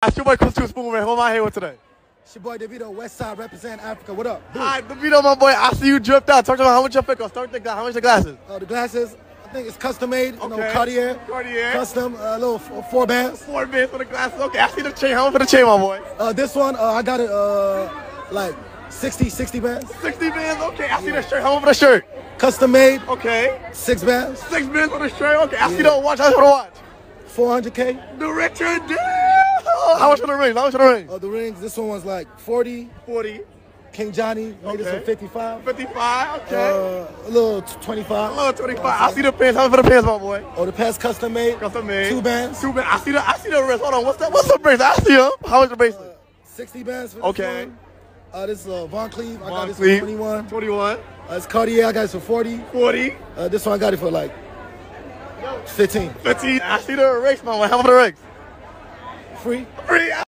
That's your boy Chris Spoon, man. Who am I here with today? It's your boy Davido, West Side representing Africa. What up? All right, Davido, my boy. I see you dripped out. Talk to me how much your pick Start with the How much the glasses? Uh, the glasses, I think it's custom made. You Okay. know, Cartier. Cartier. Custom, a uh, little four bands. Four bands for the glasses. Okay, I see the chain. How much for the chain, my boy? Uh, this one, uh, I got it uh, like 60, 60 bands. 60 bands. Okay, I see the shirt. How much for the shirt? Custom made, Okay. six bands, Six bands for the shirt. Okay, I see the watch. How much for the watch? 400K. The Richard Mille. How much for the ring? How much for the ring? Uh, the rings, this one was like 40. 40, King Johnny made this Okay. for 55. 55. Okay. Uh, a little 25. a little 25. I see the pants. How much for the pants, my boy? Oh, the pants custom made. Custom made. Two bands. Two bands. I see the. I see the wrist. Hold on. What's that? What's the bracelet? I see him. How much the bracelet? 60 bands for this Okay. one. Uh, this is uh, Von Cleef. I Von got this Cleef. for 21. 21, Uh, it's Cartier. I got this for 40. 40, Uh, this one I got it for like 15. 15. I see the race, my boy. How much for the race? Free. Free.